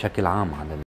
بشكل عام على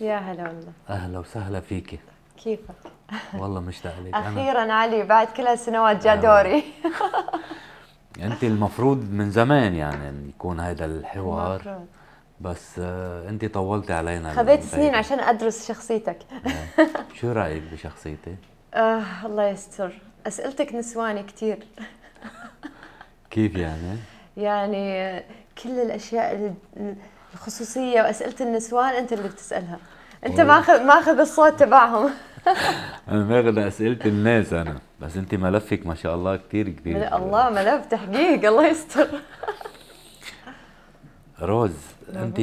يا هلا والله. أهلا وسهلا فيكي. كيفك؟ والله مشتاق لك أخيرا علي بعد كل هالسنوات جاء دوري. انت المفروض من زمان يعني يكون هذا الحوار. المفروض. بس آه، انت طولتي علينا خذيت. سنين عشان أدرس شخصيتك. آه. شو رأيك بشخصيتي؟ آه الله يستر. أسئلتك نسواني كثير كيف يعني؟ يعني كل الأشياء ال- الخصوصية وأسئلة النسوان أنت اللي بتسألها. أنت. ماخذ ماخذ الصوت تبعهم. أنا ماخذ أسئلة الناس أنا بس أنت ملفك ما شاء الله كثير كبير. الله ملف تحقيق الله يستر. روز أنت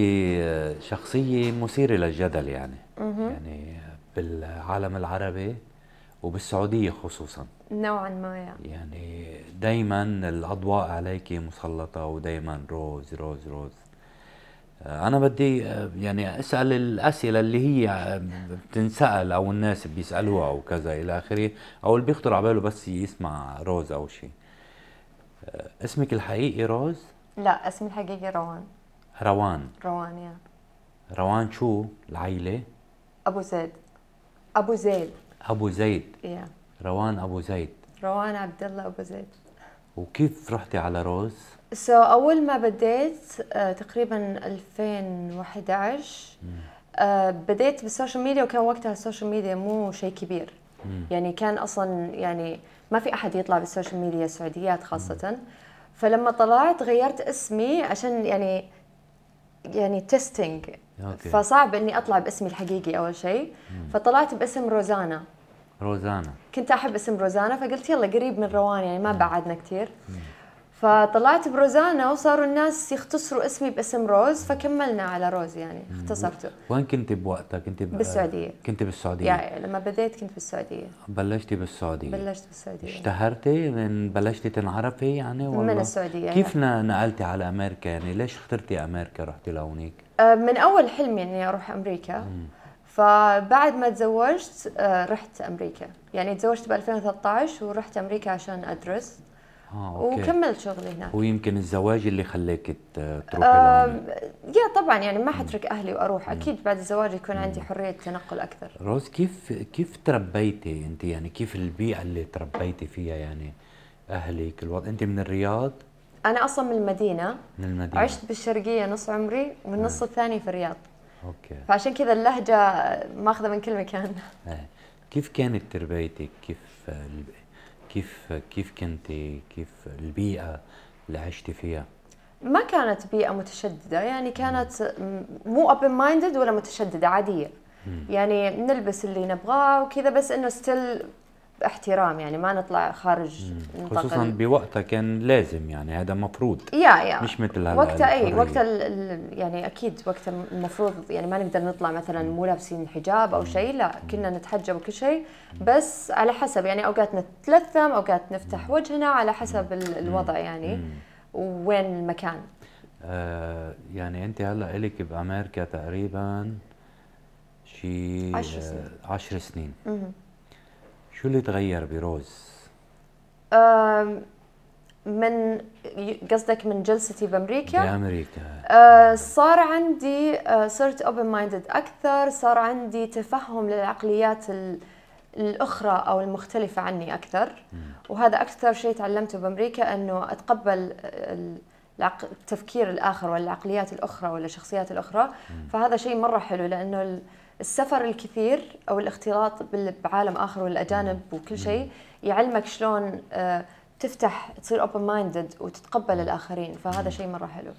شخصية مثيرة للجدل يعني. يعني بالعالم العربي وبالسعودية خصوصا. نوعا ما يعني يعني دايما الأضواء عليك مسلطة ودايما روز روز روز. أنا بدي آه، يعني أسأل الأسئلة اللي هي آه، بتنسأل أو الناس بيسألوها أو كذا إلى آخره أو اللي بيخطر على باله بس يسمع روز أو شيء آه، اسمك الحقيقي روز؟ لا اسمي الحقيقي روان. روان. روان يا. روان شو؟ العيلة؟ أبو زيد. أبو زيد. أبو زيد. يا. روان أبو زيد. روان عبد الله أبو زيد. وكيف رحتي على روز؟ so so, أول ما بديت آه تقريبا 2011 آه بديت بالسوشيال ميديا وكان وقتها السوشيال ميديا مو شيء كبير. يعني كان أصلا يعني ما في أحد يطلع بالسوشيال ميديا سعوديات خاصه. فلما طلعت غيرت اسمي عشان يعني يعني testing. فصعب إني أطلع باسمي الحقيقي أول شيء. فطلعت باسم روزانا. روزانا. كنت أحب اسم روزانا فقلت يلا قريب من روان يعني ما بعدنا كثير فطلعت بروزانا وصاروا الناس يختصروا اسمي باسم روز فكملنا على روز يعني اختصرته. وين كنت بوقتها؟ كنت ب... بالسعودية. كنت بالسعودية. يعني لما بديت كنت بالسعودية. بلشتي بالسعودية. بلشت بالسعودية. اشتهرتي؟ من بلشتي تنعرفي يعني والله من السعودية، كيف ن- نقلتي على أمريكا؟ يعني ليش اخترتي أمريكا؟ رحتي لهونيك؟ آه، من أول حلمي اني أروح أمريكا. فبعد ما تزوجت آه، رحت أمريكا. يعني تزوجت ب 2013 ورحت أمريكا عشان أدرس. آه أوكي. وكملت شغلي هناك. ويمكن الزواج اللي خلاك ت- تروحي لهونيك يا طبعا يعني ما حترك أهلي وأروح. أكيد بعد الزواج يكون عندي حرية تنقل أكثر. روز كيف كيف تربيتي أنت؟ يعني كيف البيئة اللي تربيتي فيها؟ يعني اهلك الوضع أنت من الرياض؟ أنا أصلا من المدينة. من المدينة. عشت بالشرقية نص عمري والنص الثاني في الرياض. okay. فعشان كذا اللهجة ماخذة من كل مكان. آه. كيف كانت تربيتك؟ كيف كيف كيف كنت؟ كيف البيئة اللي عشتي فيها؟ ما كانت بيئة متشددة يعني كانت مو open minded ولا متشددة عادية. يعني نلبس اللي نبغاه وكذا بس إنه still احترام يعني ما نطلع خارج خصوصا بوقتها كان لازم يعني هذا مفروض. يا يا. مش مثل هلا وقتها اي. وقتها يعني أكيد وقتها المفروض يعني ما نقدر نطلع مثلا مو لابسين حجاب أو شيء لا كنا نتحجب وكل شيء. بس على حسب يعني أوقات نتلثم أوقات نفتح وجهنا على حسب ال- الوضع يعني وين المكان. آه يعني أنت هلا إلك بأمريكا تقريبا شي عشر سنين. آه عشر سنين. شو اللي تغير بروز؟ من قصدك من جلستي بامريكا بامريكا آه، صار عندي آه، صرت open minded أكثر صار عندي تفهم للعقليات ال- الأخرى أو المختلفة عني أكثر. وهذا أكثر شيء تعلمته بأمريكا أنه أتقبل التفكير الآخر ولا العقليات الأخرى ولا الشخصيات الاخرى فهذا شيء مرة حلو لأنه السفر الكثير أو الاختلاط بعالم آخر والأجانب وكل شيء يعلمك شلون آه، تفتح تصير open minded وتتقبل الآخرين. فهذا شيء مرة حلو.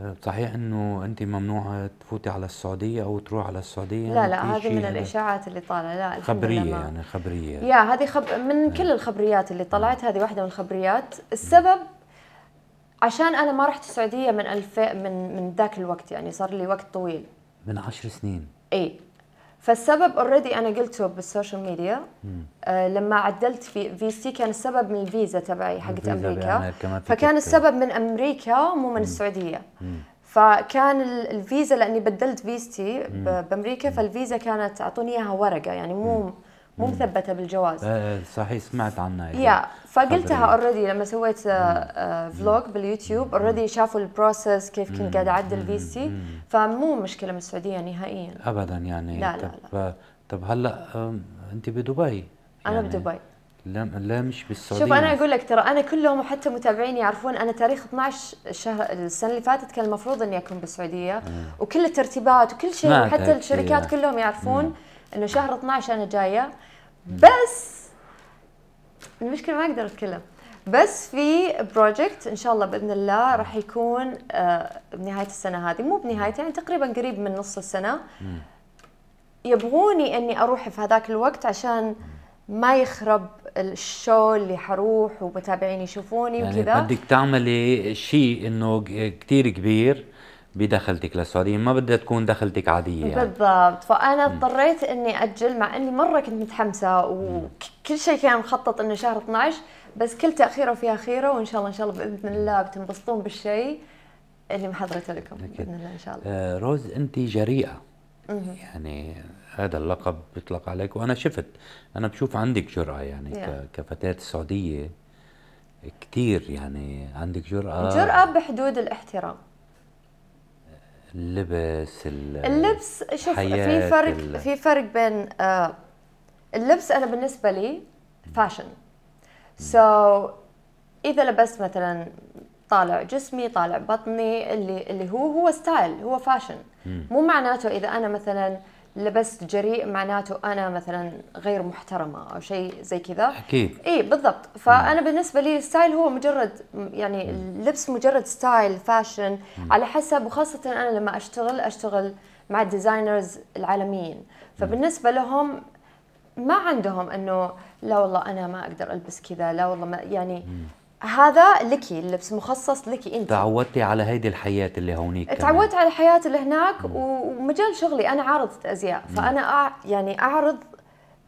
آه، صحيح إنه أنت ممنوعة تفوتي على السعودية أو تروح على السعودية؟ لا لا هذه من الإشاعات اللي طالعة. لا خبرية ما- يعني خبرية. يا هذه خب... من كل الخبريات اللي طلعت هذه واحدة من الخبريات. السبب عشان أنا ما رحت السعودية من ألف من من ذاك الوقت يعني صار لي وقت طويل. من عشر سنين. اي فالسبب already أنا قلته بالسوشيال ميديا آه لما عدلت في فيزتي كان السبب من الفيزا تبعي حقت أمريكا. فكان السبب من أمريكا مو من السعودية. فكان ال- الفيزا لأني بدلت فيزتي بأمريكا فالفيزا كانت أعطوني إياها ورقة يعني مو مو مثبتة بالجواز. آه صحيح سمعت عنها. yeah فقلتها. already لما سويت آه، آه، vlog باليوتيوب already شافوا ال process كيف كنت قاعدة أعدل فيزتي فمو مشكلة من السعودية نهائيا. ابدا يعني. لا، لا، طب طب هلا أنت بدبي أنا يعني. بدبي. لا لا مش بالسعودية. شوف أنا أقول لك ترى أنا كلهم وحتى متابعيني يعرفون أنا تاريخ 12 شهر السنة اللي فاتت كان المفروض إني أكون بالسعودية وكل الترتيبات وكل شيء هيك الشركات. كلهم يعرفون إنه شهر 12 أنا جاية. بس المشكلة ما أقدر أتكلم. بس في project إن شاء الله بإذن الله راح يكون آه، بنهاية السنة هذه. مو بنهاية يعني تقريبا قريب من نص السنة. يبغوني إني أروح في هذاك الوقت عشان ما يخرب ال show اللي حروح ومتابعين يشوفوني يعني وكذا. بدك تعملي شيء إنه كثير كبير. بدخلتك للسعودية ما بدها تكون دخلتك عادية يعني. بالضبط. فأنا اضطريت إني أجل مع إني مرة كنت متحمسة وكل شيء كان مخطط إنه شهر 12 بس كل تأخيرة فيها خيره وإن شاء الله إن شاء الله بإذن الله بتنبسطون بالشيء اللي محضرته لكم بإذن الله إن شاء الله. آه روز أنت جريئة. يعني هذا اللقب بيطلق عليك وأنا شفت أنا بشوف عندك جرأة يعني Yeah. ك- كفتاة سعودية كثير يعني عندك جرأة. جرأة بحدود الاحترام. اللبس ال- اللبس شوف في فرق ال- في فرق بين آه اللبس أنا بالنسبة لي fashion so إذا لبست مثلا طالع جسمي طالع بطني اللي اللي هو هو style هو fashion مو معناته إذا أنا مثلا لبست جريء معناته أنا مثلا غير محترمة أو شيء زي كذا. أكيد. إي بالضبط. فأنا بالنسبة لي ال style هو مجرد يعني اللبس مجرد style fashion. على حسب وخاصة أنا لما أشتغل أشتغل مع ال designers العالميين. فبالنسبة لهم ما عندهم إنه لا والله أنا ما أقدر ألبس كذا لا والله ما يعني هذا لكي اللبس مخصص لكي انت تعودتي على هيدي الحياة اللي هونيك. تعودت على الحياة اللي هناك و- ومجال شغلي أنا عارضة أزياء. فأنا أع يعني أعرض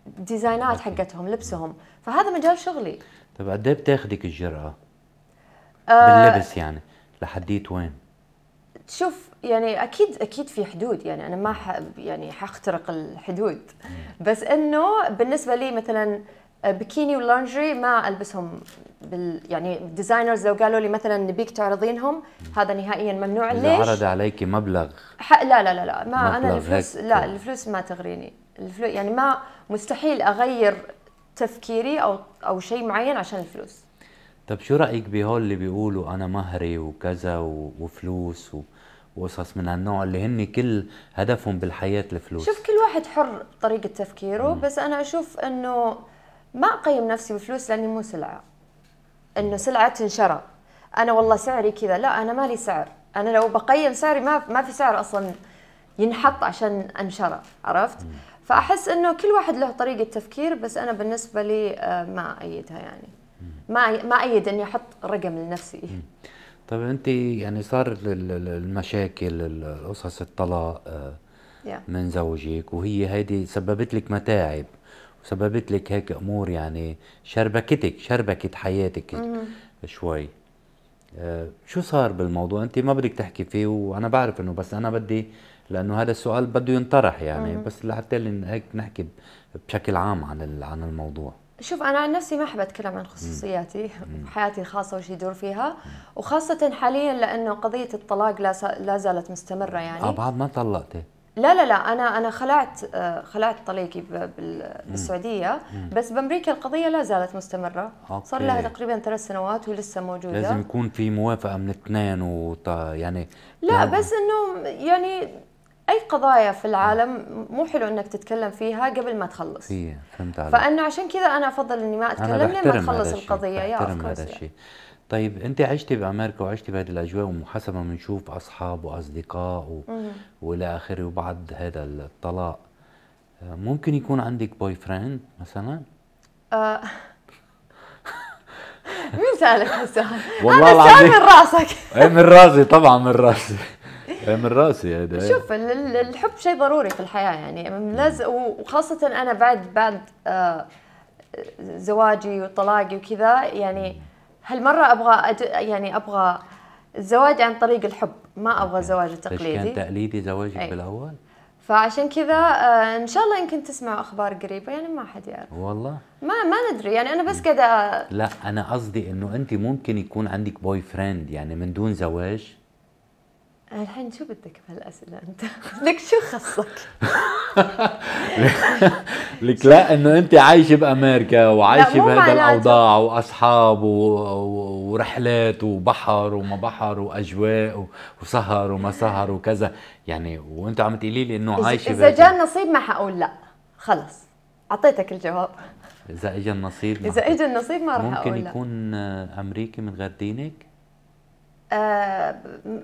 design ات حقتهم لبسهم. فهذا مجال شغلي. طيب قد إيه بتاخدك الجرأة؟ آه، باللبس يعني لحديت وين؟ شوف يعني أكيد أكيد في حدود. يعني أنا ما ح يعني حخترق الحدود. بس إنه بالنسبة لي مثلا بكيني ولانجري ما ألبسهم بال يعني designers لو قالوا لي مثلا نبيك تعرضينهم هذا نهائيا ممنوع. ليش؟ عرض عليك مبلغ. ح... لا لا لا لا. ما أنا الفلوس هيك. لا الفلوس ما تغريني. الفلوس يعني ما مستحيل أغير تفكيري أو أو شيء معين عشان الفلوس. طب شو رأيك بهول اللي بيقولوا أنا مهري وكذا و- وفلوس و- وقصص من هالنوع اللي هن كل هدفهم بالحياة الفلوس؟ شوف كل واحد حر طريقة تفكيره بس أنا أشوف أنه ما أقيم نفسي بفلوس لأني مو سلعة. أنه سلعة تنشرى. أنا والله سعري كذا. لا أنا مالي سعر. أنا لو بقيم سعري ما ما في سعر أصلا ينحط عشان أنشره عرفت؟ فأحس أنه كل واحد له طريقة تفكير بس أنا بالنسبة لي آه، ما أيدها يعني. ما ما أيد أني أحط رقم لنفسي. طب أنت يعني صار ال- ال- المشاكل ال- قصص الطلاق آه،. من زوجك وهي هيدي سببت لك متاعب. وسببت لك هيك أمور يعني شربكتك شربكت حياتك شوي. آه، شو صار بالموضوع؟ أنت ما بدك تحكي فيه وأنا بعرف إنه بس أنا بدي لأنه هذا السؤال بده ينطرح يعني. بس لحتى هيك نحكي بشكل عام عن عن الموضوع. شوف أنا عن نفسي ما احب اتكلم عن خصوصياتي حياتي الخاصة وش يدور فيها. وخاصة حاليا لأنه قضية الطلاق لا, لا زالت مستمرة آه يعني بعد ما طلقتي؟ لا لا لا أنا أنا خلعت آه، خلعت طليقي بالسعودية. بس بأمريكا القضية لا زالت مستمرة. أوكي. صار لها تقريبا ثلاث سنوات ولسه موجودة. لازم يكون في موافقة من اثنين وط... يعني لا بس إنه يعني أي قضايا في العالم مو حلو إنك تتكلم فيها قبل ما تخلص. في فهمت عليك. فإنه عشان كذا أنا أفضل إني ما أتكلم لين ما بحترم اخلص هذا الشيء القضية. يا هذا. الشيء. طيب انت عشتي بأمريكا وعشتي بهذه الأجواء وحسب ما بنشوف أصحاب وأصدقاء و... وإلى آخره وبعد هذا الطلاق. ممكن يكون عندك boyfriend مثلا؟ آه، مين سألك هالسؤال؟ والله هذا السؤال. من راسك. إيه من راسي طبعا من راسي. إيه من راسي هذا. شوف ال- ال- الحب شيء ضروري في الحياة يعني لازم وخاصة أنا بعد بعد آه، زواجي وطلاقي وكذا يعني هالمرة أبغى أد... يعني أبغى الزواج عن طريق الحب. ما أبغى الزواج ليش كان تقليدي. زواجك أي. بالأول؟ فعشان كذا آه، إن شاء الله يمكن تسمعوا أخبار قريبة يعني ما حد يعرف. والله؟ ما ما ندري. يعني أنا بس قاعدة لا أنا قصدي إنه انت ممكن يكون عندك boyfriend يعني من دون زواج. الحين شو بدك بهالأسئلة أنت؟ لك شو خصك؟ لك لا إنه أنت عايشة بأمريكا وعايشة بهذا. الأوضاع وأصحاب. ورحلات وبحر وما بحر وأجواء. وسهر وما سهر وكذا يعني وانت عم تقولي لي إنه عايشة إذا جاء النصيب ما حقول لا خلص أعطيتك الجواب إذا اجى النصيب إذا. اجى النصيب ما راح ممكن أقول لا يكون أمريكي من غير دينك آه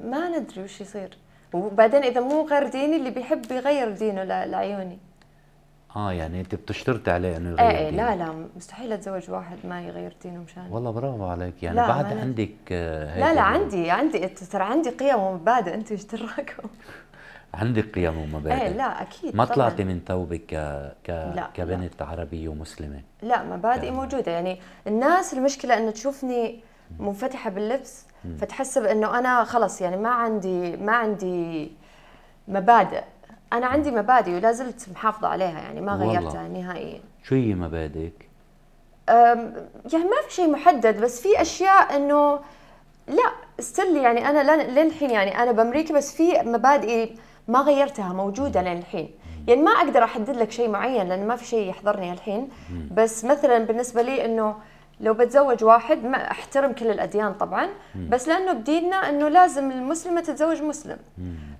ما ندري وش يصير. وبعدين إذا مو غير ديني اللي بيحب يغير دينه لعيوني. آه يعني أنت بتشترطي عليه إنه يغير إيه دينه. لا لا مستحيل أتزوج واحد ما يغير دينه مشان. والله برافو عليك. يعني بعد ندري. عندك آه، لا لا عندي عندي ترى عندي قيم ومبادئ أنتم إيش؟ عندك قيم ومبادئ إيه لا أكيد ما. طلعتي من ثوبك ك... ك... لا، كبنت عربية ومسلمة. لا مبادئي موجودة. يعني الناس المشكلة إنه تشوفني منفتحة باللبس فتحسب إنه أنا خلص يعني ما عندي ما عندي مبادئ. أنا عندي مبادئ ولا زلت محافظة عليها يعني ما والله. غيرتها نهائيا. شو هي مبادئك؟ يعني ما في شيء محدد بس في أشياء إنه لا still يعني أنا الحين يعني أنا بأمريكا بس في مبادئي ما غيرتها موجودة لين الحين يعني ما أقدر أحدد لك شيء معين لأن ما في شيء يحضرني الحين. بس مثلا بالنسبة لي إنه لو بتزوج واحد ما أحترم كل الأديان طبعا بس لأنه بديننا إنه لازم المسلمة تتزوج مسلم.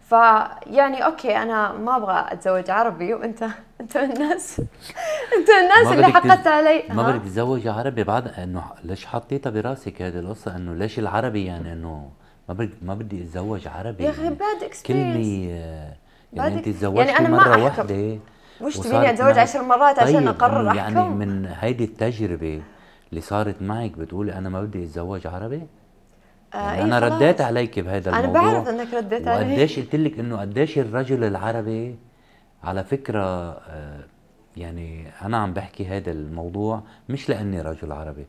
فيعني okay أنا ما أبغى أتزوج عربي وأنت أنت من الناس أنت من الناس اللي حقدت علي. ما؟ بدك تتزوجي عربي بعد إنه ليش حطيتها براسك هذه القصة؟ إنه ليش العربي يعني إنه ما بدي ما بدي أتزوج عربي؟ يا أخي يعني bad experience كلمة آه، يعني bad أنت تزوجتي يعني أحكم. واحدة وش تبيني أتزوج عشر مرات عشان طيب أقرر يعني أحكم. من هيدي التجربة اللي صارت معك بتقولي أنا ما بدي أتزوج عربي؟ آه يعني إيه أنا خلاص. رديت عليك بهذا أنا الموضوع بعرف إنك رديت علي. وقديش قلت لك إنه قديش الرجل العربي على فكرة آه، يعني أنا عم بحكي هذا الموضوع مش لأني رجل عربي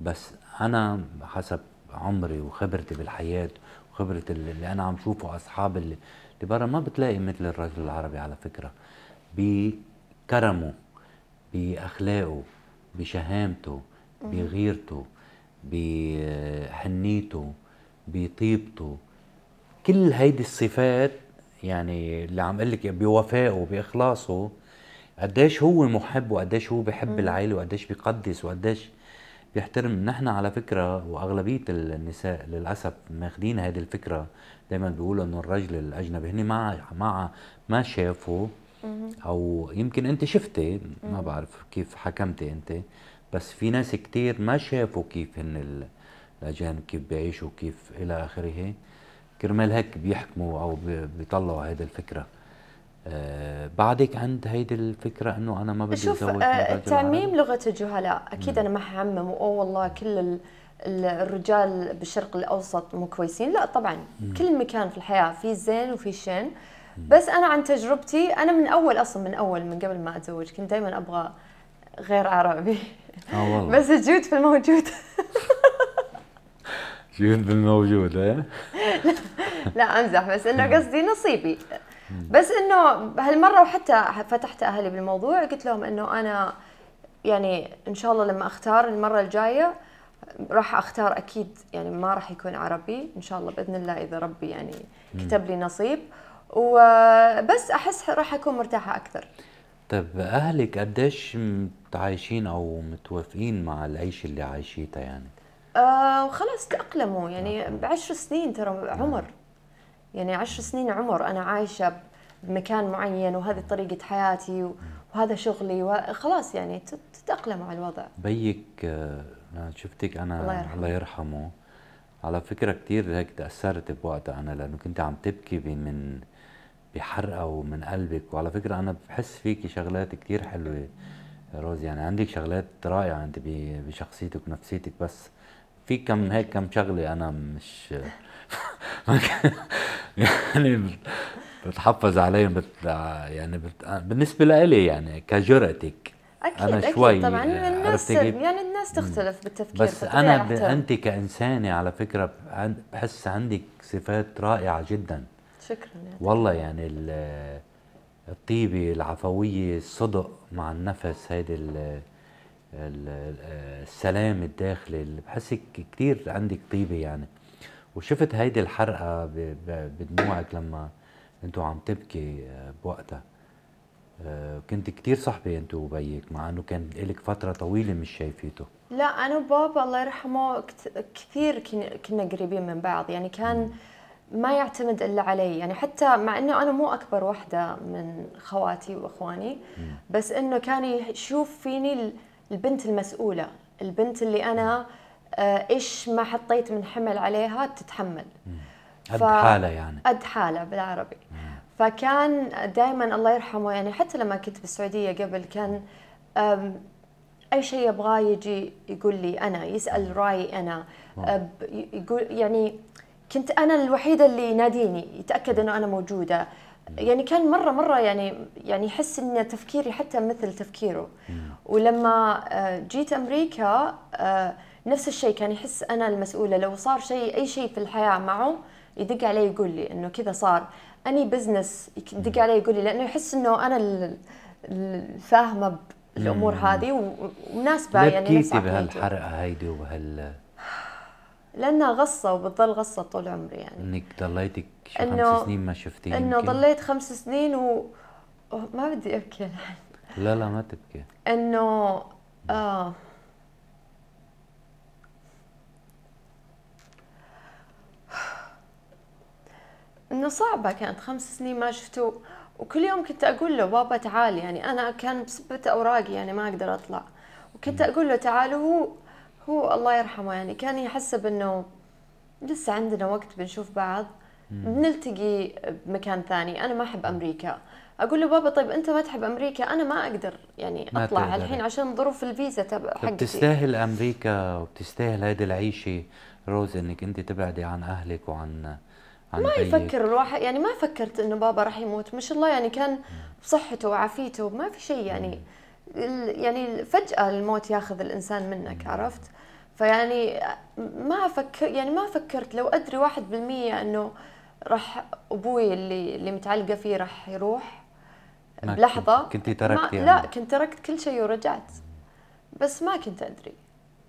بس أنا حسب عمري وخبرتي بالحياة وخبرة اللي اللي أنا عم شوفه أصحاب اللي, اللي برا ما بتلاقي مثل الرجل العربي على فكرة بكرمه بأخلاقه بشهامته بغيرته بحنيته بطيبته. كل هيدي الصفات يعني اللي عم أقول لك بوفائه بإخلاصه قديش هو محب وقديش هو بحب العيلة وقديش بيقدس وقديش بيحترم. نحن على فكرة وأغلبية النساء للأسف ماخذين هذه الفكرة. دائما بيقولوا إنه الرجل الأجنبي هن ما ما ما شافوا أو يمكن أنت شفتي ما بعرف كيف حكمتي أنت. بس في ناس كتير ما شافوا كيف هن ال- الاجانب كيف بيعيشوا كيف إلى آخره. كرمال هيك بيحكموا أو بي- بيطلعوا هيدي الفكرة. آه بعدك عند هيدي الفكرة إنه أنا ما بدي شوف اتزوج من آه، عربي. لغة الجهلاء أكيد أنا ما حعمم. أوه والله كل ال- ال- الرجال بالشرق الأوسط مو كويسين. لا طبعا كل مكان في الحياة في الزين وفي الشين بس أنا عن تجربتي أنا من أول أصلا من أول من قبل ما أتزوج كنت دائما أبغى غير عربي. آه والله. بس الجود في الموجود. شوف بالموجود ها لا أمزح بس إنه قصدي نصيبي. بس إنه هالمرة وحتى فتحت أهلي بالموضوع قلت لهم إنه أنا يعني إن شاء الله لما أختار المرة الجاية راح أختار أكيد يعني ما راح يكون عربي إن شاء الله بإذن الله إذا ربي يعني كتب لي نصيب. وبس أحس راح أكون مرتاحة أكثر. طيب أهلك قديش متعايشين أو متوافقين مع العيشه اللي عايشيتها يعني؟ آه وخلاص تأقلموا. يعني بعشر سنين ترى عمر. يعني عشر سنين عمر أنا عايشة بمكان معين وهذه طريقة حياتي وهذا شغلي وخلاص يعني تتأقلموا على الوضع. بيك آه، أنا شفتك أنا الله يرحمه, الله يرحمه. على فكرة كثير هيك تأثرت بوقتها أنا لأنه كنت عم تبكي من بحرقة ومن قلبك. وعلى فكرة أنا بحس فيكي شغلات كثير حلوة روز يعني عندك شغلات رائعة أنت بشخصيتك ونفسيتك بس. في كم هيك كم شغلة أنا مش يعني بتحفظ عليهم بت يعني بت بالنسبة لإلي يعني كجرأتك. أكيد أنا أكيد شوي طبعا. الناس يعني الناس تختلف بالتفكير بس أنا ب... أنت كإنسانة على فكرة بحس عندك صفات رائعة جدا. شكرا يعني. والله يعني الطيبه العفويه الصدق مع النفس هيدي السلام الداخلي اللي بحسك كثير عندك طيبة يعني. وشفت هيدي الحرقة بدموعك لما أنتوا عم تبكي آه، بوقتها. آه، كنت كثير صحبه انت وبيك مع انه كان لك فترة طويلة مش شايفيته لا أنا وبابا الله يرحمه كثير كنا قريبين من بعض. يعني كان ما يعتمد إلا علي. يعني حتى مع إنه أنا مو أكبر وحدة من خواتي وإخواني بس إنه كان يشوف فيني البنت المسؤولة البنت اللي أنا آه، إيش ما حطيت من حمل عليها تتحمل. قد حاله يعني. قد حالة بالعربي. فكان دائما الله يرحمه يعني حتى لما كنت بالسعوديه قبل كان أي شيء يبغاه يجي يقول لي أنا يسأل رأيي أنا يقول يعني كنت أنا الوحيدة اللي يناديني يتأكد إنه أنا موجودة. يعني كان مرة مرة يعني يعني يحس إن تفكيري حتى مثل تفكيره. ولما آه، جيت أمريكا آه، نفس الشيء كان يحس أنا المسؤولة. لو صار شيء أي شيء في الحياة معه يدق علي يقول لي إنه كذا صار. أني بزنس يدق علي يقول لي لأنه يحس إنه أنا الفاهمه بالامور هذه ومناسبه يعني نفس بهالحرقة هيدي وبهال لأنها غصة وبتضل غصة طول عمري يعني. إنك ضليتك خمس سنين ما شفتيني إنه ضليت خمس سنين و ما بدي أبكي. الحين لا لا ما تبكي. إنه آه. إنه صعبة كانت خمس سنين ما شفته وكل يوم كنت أقول له بابا تعال. يعني أنا كان بسبة أوراقي يعني ما أقدر أطلع. وكنت أقول له تعال. وهو هو الله يرحمه يعني كان يحسب انه لسه عندنا وقت بنشوف بعض بنلتقي بمكان ثاني. أنا ما أحب أمريكا. أقول له بابا طيب أنت ما تحب أمريكا؟ أنا ما أقدر يعني أطلع الحين عشان ظروف الفيزا تبع حقتي. بتستاهل أمريكا وبتستاهل هذه العيشة روز إنك أنت تبعدي عن أهلك وعن عن ما يفكر الواحد يعني ما فكرت إنه بابا راح يموت. ما شاء الله يعني كان بصحته وعافيته ما في شيء يعني يعني فجأة الموت ياخذ الإنسان منك عرفت؟ فيعني ما فكر يعني ما فكرت. لو أدري واحد بالمية إنه راح أبوي اللي اللي متعلقة فيه راح يروح بلحظة كنت تركتي يعني. لا كنت تركت كل شيء ورجعت. بس ما كنت أدري.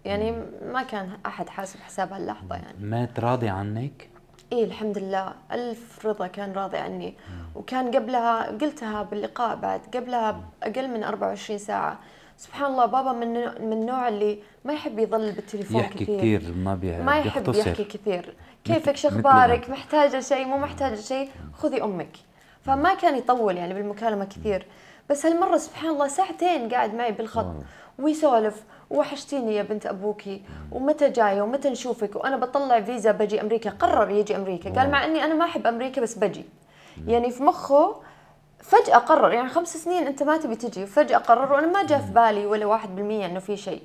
يعني ما كان أحد حاسب حساب هاللحظة يعني. مات راضي عنك؟ إيه الحمد لله. ألف رضا كان راضي عني. وكان قبلها قلتها باللقاء بعد قبلها أقل من 24 ساعة. سبحان الله بابا من من النوع اللي ما يحب يظل بالتليفون يحكي كثير, كثير ما بيحب ما يحب بيختصر. يحكي كثير. كيفك؟ شو أخبارك محتاجة شيء؟ مو محتاجة شيء؟ خذي أمك. فما كان يطول يعني بالمكالمة كثير. بس هالمرة سبحان الله ساعتين قاعد معي بالخط. ويسولف وحشتيني يا بنت أبوكي ومتى جاية ومتى نشوفك؟ وأنا بطلع فيزا بجي أمريكا قرر يجي أمريكا قال مع إني أنا ما أحب أمريكا بس بجي. يعني في مخه فجأة قرر يعني خمس سنين أنت ما تبي تجي فجأة قرر وأنا ما جاء في بالي ولا واحد بالمية إنه في شيء.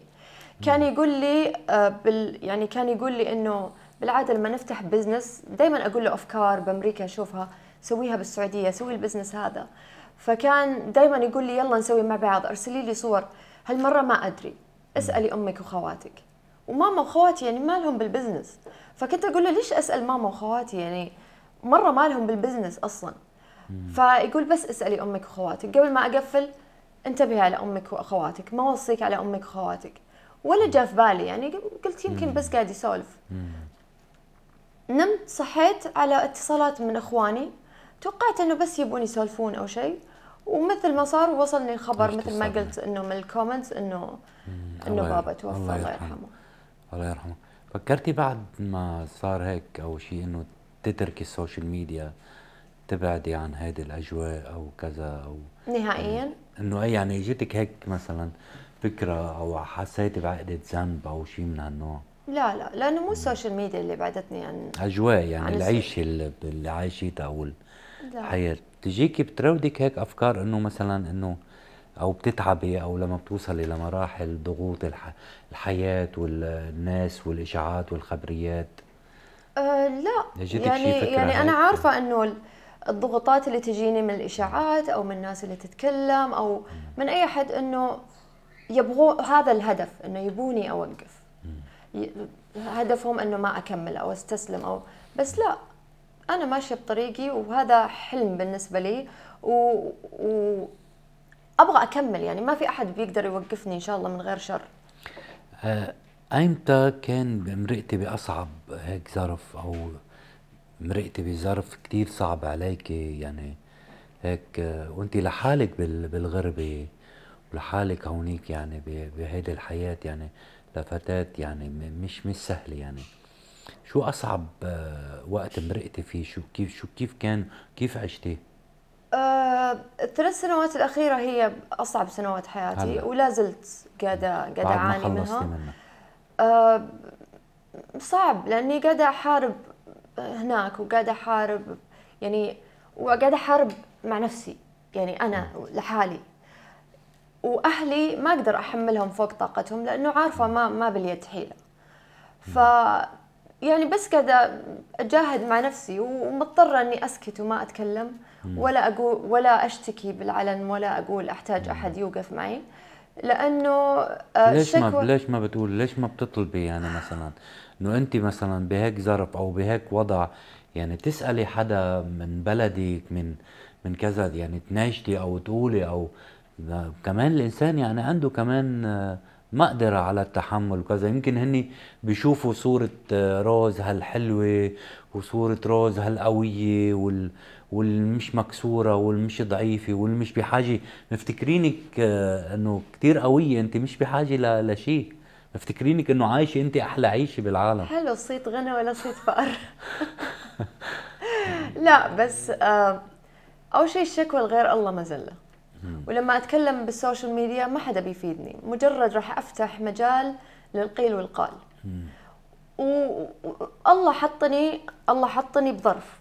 كان يقول لي آه، بال يعني كان يقول لي إنه بالعادة لما نفتح بزنس دائما أقول له أفكار بأمريكا أشوفها سويها بالسعودية سوي ال business هذا. فكان دائما يقول لي يلا نسوي مع بعض أرسلي لي صور. هالمرة ما أدري. اسألي أمك وخواتك. وماما وخواتي يعني ما لهم بال business. فكنت أقول له ليش أسأل ماما وخواتي؟ يعني مرة ما لهم بال business أصلا. فيقول بس اسألي أمك وخواتك. قبل ما أقفل انتبهي على أمك وأخواتك. ما اوصيك على أمك وخواتك. ولا جاء في بالي. يعني قلت يمكن بس قاعد يسولف. نمت صحيت على اتصالات من إخواني. توقعت إنه بس يبون يسولفون أو شيء. ومثل ما صار وصلني الخبر مثل ما؟ قلت إنه من ال comments إنه إنه بابا توفى الله الله يرحمه. الله يرحمه. فكرتي بعد ما صار هيك أو شيء إنه تتركي ال social media تبعدي عن هذه الأجواء أو كذا أو نهائيا؟ انه أي يعني اجتك هيك مثلا فكرة أو حسيتي بعقدة ذنب أو شيء من هالنوع؟ لا لا لأنه مو ال social media اللي بعدتني عن أجواء عن يعني العيشه اللي, اللي عايشيتها أو الحياة. تجيكي بتراودك هيك أفكار إنه مثلا إنه أو بتتعبي أو لما بتوصلي لمراحل ضغوط الح... الحياة والناس والإشاعات والخبريات. أه لا. يعني يعني أنا؟ عارفة إنه ال- الضغوطات اللي تجيني من الإشاعات أو من الناس اللي تتكلم أو من أي أحد إنه يبغوا هذا الهدف إنه يبوني أوقف. هدفهم إنه ما أكمل أو أستسلم أو بس لا. أنا ماشية بطريقي وهذا حلم بالنسبة لي و, و أبغى أكمل يعني ما في أحد بيقدر يوقفني إن شاء الله من غير شر. آه، ايمتى كان مرقتي بأصعب هيك ظرف أو مرقتي بظرف كتير صعب عليك يعني هيك آه، وأنت لحالك بال- بالغربة ولحالك هونيك يعني بهيدي الحياة يعني لفتاة يعني مش مش سهلة يعني. شو أصعب آه، وقت مرقتي فيه؟ شو كيف شو كيف كان كيف عشتي؟ آه، الثلاث سنوات الأخيرة هي أصعب سنوات حياتي هلا. ولا زلت قاعدة قاعدة أعاني منها. منها. آه، صعب لأني قاعدة أحارب هناك وقاعدة أحارب يعني وقاعدة أحارب مع نفسي يعني أنا لحالي. وأهلي ما أقدر أحملهم فوق طاقتهم لأنه عارفة ما ما باليد حيلة. ف يعني بس قاعدة أجاهد مع نفسي ومضطرة إني أسكت وما أتكلم ولا أقول ولا أشتكي بالعلن ولا أقول أحتاج أحد يوقف معي. لأنه آه، ليش ما ليش ما بتقول ليش ما بتطلبي يعني مثلا؟ إنه أنت مثلا بهيك ظرف أو بهيك وضع يعني تسألي حدا من بلدك من من كذا يعني تناشدي أو تقولي أو لا- كمان الإنسان يعني عنده كمان آه، مقدرة على التحمل وكذا. يمكن هني بيشوفوا صورة آه، روز هالحلوة وصورة روز هالقوية وال والمش مكسورة والمش ضعيفة والمش بحاجة. مفتكرينك آه، إنه كتير قوية. أنت مش بحاجة لشيء مفتكرينك إنه عايشة. أنت أحلى عيشة بالعالم. حلو. صيت غنى ولا صيت فأر لا بس آه، أول شيء الشكوى لغير الله مزلة ولما أتكلم بالسوشيال ميديا ما حدا بيفيدني. مجرد راح أفتح مجال للقيل والقال. والله حطني الله حطني بظرف.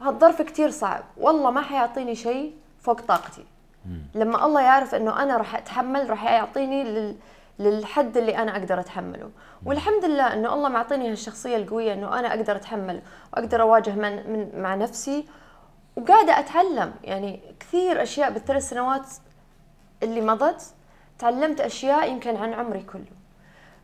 هالظرف كتير صعب. والله ما حيعطيني شيء فوق طاقتي. لما الله يعرف إنه أنا راح أتحمل راح يعطيني لل... للحد اللي أنا أقدر أتحمله. والحمد لله إنه الله معطيني هالشخصية القوية إنه أنا أقدر أتحمل وأقدر أواجه من... من مع نفسي وقاعدة أتعلم. يعني كثير أشياء بالثلاث سنوات اللي مضت تعلمت أشياء يمكن عن عمري كله.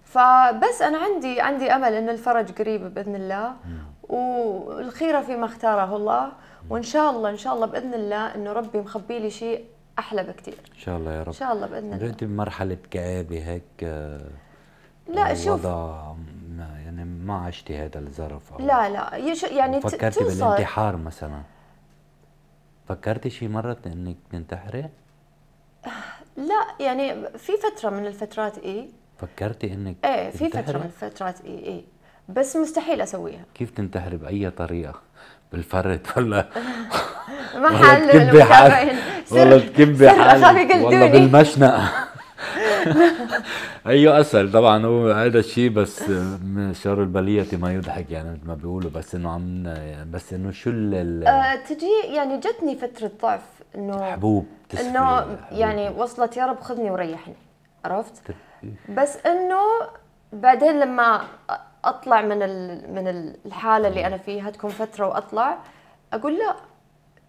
فبس أنا عندي عندي أمل ان الفرج قريب بإذن الله والخيرة فيما اختاره الله. وإن شاء الله إن شاء الله بإذن الله إنه ربي مخبي لي شيء أحلى بكثير إن شاء الله يا إن رب شاء الله بإذن الله. مرقتي بمرحلة كآبة هيك آه، لا شوف. يعني ما عشتي هذا الظرف لا لا. يعني فكرتي بالانتحار مثلا. فكرتي شي مرة إنك تنتحري؟ لا يعني في فترة من الفترات إي فكرتي إنك إيه في تنتحري؟ من الفترات إي إي بس مستحيل أسويها كيف تنتحري بأي طريقة؟ بالفرد ولا ما والله حال تكبي حال المتابعين والله تكبي سر حال أخاف والله يقلدوني. بالمشنقة أيوه أسهل طبعا هو هذا الشيء بس من شر البلية ما يضحك يعني مثل ما بيقولوا بس إنه عم بس إنه شو ال- آه تجي يعني جتني فترة ضعف إنه حبوب إنه. يعني وصلت يا رب خذني وريحني. عرفت؟ بس إنه بعدين لما أطلع من من الحالة اللي أنا فيها تكون فترة وأطلع أقول لا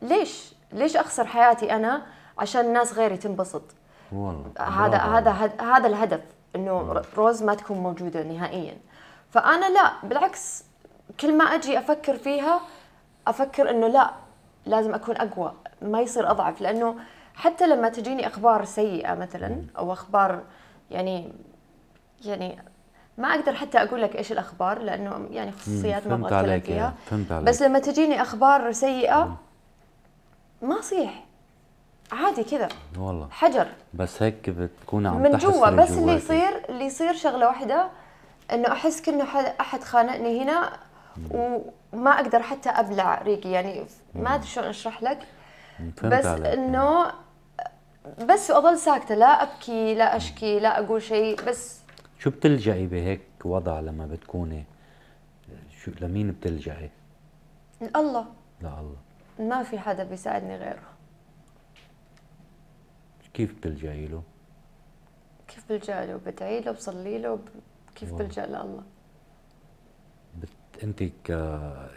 ليش؟ ليش أخسر حياتي أنا عشان ناس غيري تنبسط؟ والله. هذا. هذا هذا- الهدف إنه روز ما تكون موجودة نهائيا. فأنا لا بالعكس كل ما أجي أفكر فيها أفكر إنه لا لازم أكون أقوى ما يصير أضعف. لأنه حتى لما تجيني أخبار سيئة مثلا أو أخبار يعني يعني ما أقدر حتى أقول لك إيش الأخبار لأنه يعني خصوصيات ما أبغى اتكلم عليك فيها. فهمت عليك. بس لما تجيني أخبار سيئة ما صيح عادي كذا. والله. حجر. بس هيك بتكون عم من جوا. بس اللي. يصير اللي يصير شغلة واحدة إنه أحس كأنه حد- أحد خانقني هنا وما أقدر حتى أبلع ريقي. يعني ما أدري شلون أشرح لك. بس. إنه بس اضل ساكتة. لا أبكي لا أشكي لا أقول شيء. بس شو بتلجئي بهيك وضع لما بتكوني؟ شو لمين بتلجئي؟ الله لا الله ما في حدا بيساعدني غيره. كيف بتلجئي له؟ كيف بلجأ له؟ بدعي له بصلي له ب- كيف. بلجأ لله؟ بت... انت ك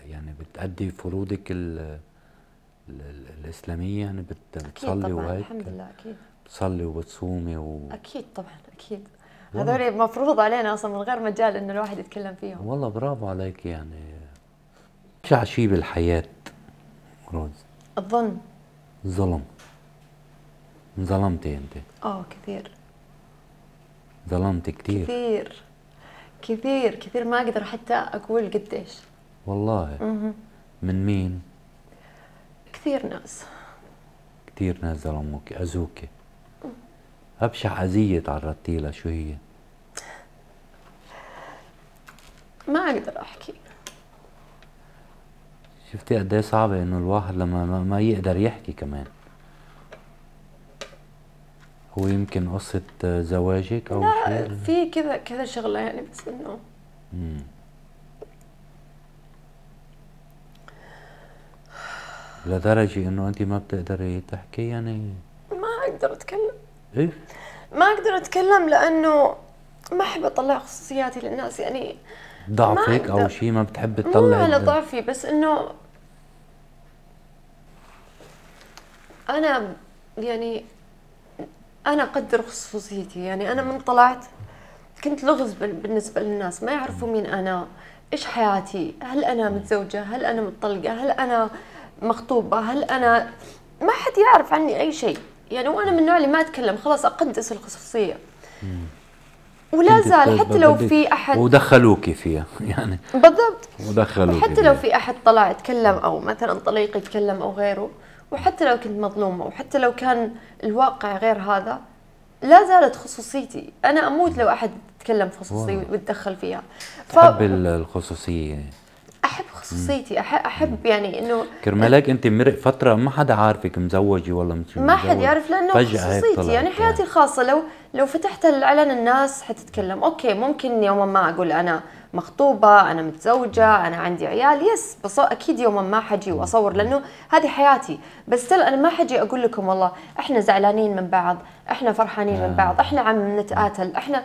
يعني بتأدي فروضك ال... ال... ال- الإسلامية؟ يعني بت... بتصلي وهيك؟ الحمد لله أكيد. بتصلي وبتصومي و... أكيد طبعا أكيد. هذول مفروض علينا أصلا من غير مجال إنه الواحد يتكلم فيهم. والله برافو عليك يعني. شع شي بالحياة روز. الظن ظلم انظلمتي انت آه كثير ظلمتي كتير كثير كثير كثير ما أقدر حتى أقول قديش والله مهم. من مين؟ كثير ناس كتير ناس ظلموك أذوك أبشع أذية تعرضتي لها شو هي؟ ما أقدر احكي شفتي قد إيه صعبة إنه الواحد لما ما- ما يقدر يحكي كمان هو يمكن قصة زواجك أو لا شيء في كذا كذا شغلة يعني بس مم. لدرجة إنه أنت ما بتقدري تحكي يعني ما أقدر أتكلم إيه؟ ما أقدر أتكلم لأنه ما أحب أطلع خصوصياتي للناس يعني ضعفك أو أقدر. شيء ما بتحبي مو تطلعي على ضعفي بس إنه أنا يعني أنا أقدر خصوصيتي يعني أنا من طلعت كنت لغز بال- بالنسبة للناس ما يعرفوا مين أنا إيش حياتي هل أنا متزوجة هل أنا مطلقه هل أنا مخطوبة هل أنا ما حد يعرف عني أي شيء. يعني وأنا من النوع اللي ما أتكلم خلاص أقدس الخصوصية. ولا زال حتى لو في احد ودخلوكي فيها يعني بالضبط. ودخلوكي وحتى لو. في أحد طلع يتكلم أو مثلا طليقي يتكلم أو غيره وحتى لو كنت مظلومة وحتى لو كان الواقع غير هذا لا زالت خصوصيتي. أنا أموت لو في خصوصيتي والله. ويتدخل فيها. تحب ال- الخصوصية. أحب خصوصيتي. أحب, أحب يعني إنه كرمالك أنت مرق فترة ما حدا عارفك مزوجة ولا مش ما حد. يعرف لأنه خصوصيتي. يعني حياتي الخاصة لو لو فتحت الإعلان الناس حتتكلم. okay ممكن يوما ما أقول أنا مخطوبة أنا متزوجة أنا عندي عيال. yes بس أكيد يوما ما حجي وأصور لأنه هذه حياتي. بس أنا ما حجي أقول لكم والله إحنا زعلانين من بعض إحنا فرحانين من بعض إحنا عم نتقاتل إحنا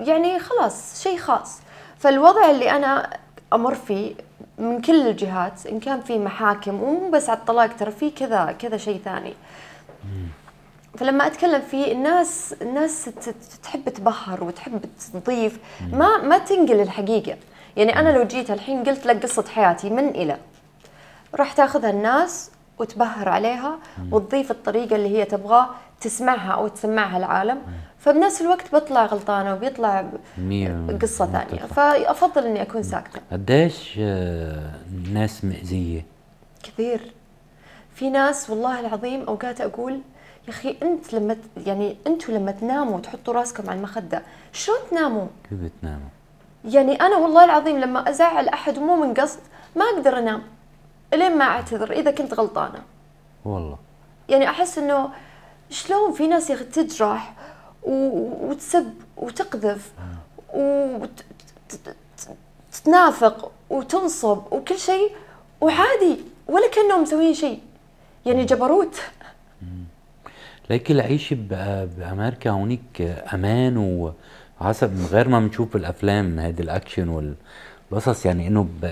يعني خلاص شيء خاص. فالوضع اللي أنا أمر فيه من كل الجهات إن كان في محاكم ومو بس على الطلاق ترى في كذا كذا شيء ثاني. فلما أتكلم فيه الناس الناس تحب تبهر وتحب تضيف. ما ما تنقل الحقيقة. يعني أنا لو جيت الحين قلت لك قصة حياتي من إلى راح تاخذها الناس وتبهر عليها وتضيف الطريقة اللي هي تبغاه تسمعها أو تسمعها العالم. فبنفس الوقت بطلع غلطانة وبيطلع قصة. ثانية. فأفضل إني أكون ساكتة. قديش آه، ناس مأذية؟ كثير. في ناس والله العظيم أوقات أقول يا أخي أنت لما يعني أنتوا لما تناموا وتحطوا راسكم على المخدة شلون تناموا؟ كيف بتناموا؟ يعني أنا والله العظيم لما أزعل أحد ومو من قصد ما أقدر أنام إلين ما أعتذر إذا كنت غلطانة. والله. يعني أحس إنه شلون في ناس يا أخي تجرح وتسب وتقذف وتنافق وتنصب وكل شيء وعادي ولا كأنهم مسويين شيء. يعني جبروت. لكن العيش ب- بأمريكا هونيك أمان وحسب من غير ما بنشوف بالأفلام من هيدي الأكشن والقصص يعني إنه ب...